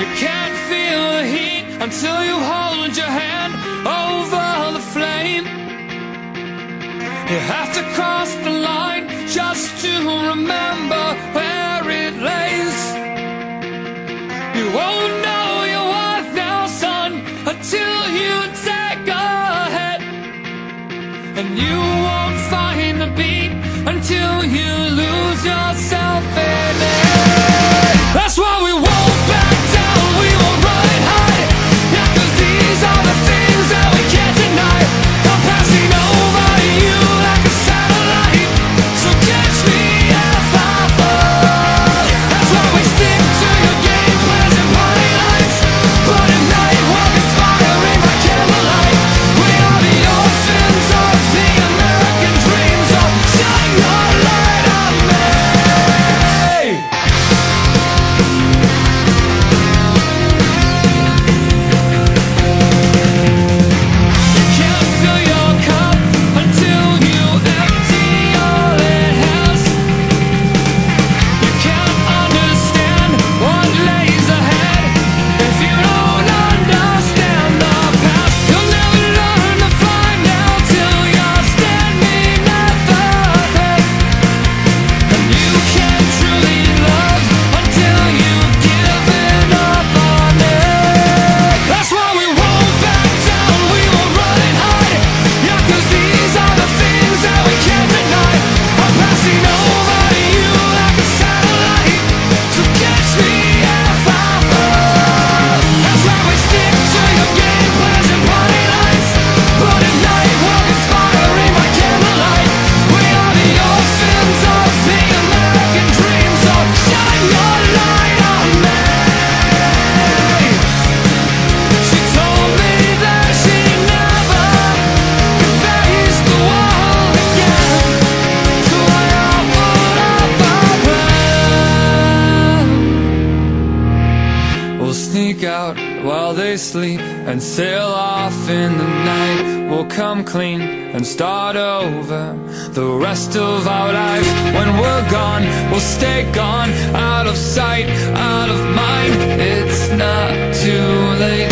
You can't feel the heat until you hold your hand over the flame. You have to cross the line just to remember where it lays. You won't know your worth now, son, until you take a hit. And you won't find the beat until you lose. sneak out while they sleep and sail off in the night. We'll come clean and start over the rest of our lives. When we're gone, we'll stay gone, out of sight, out of mind. It's not too late.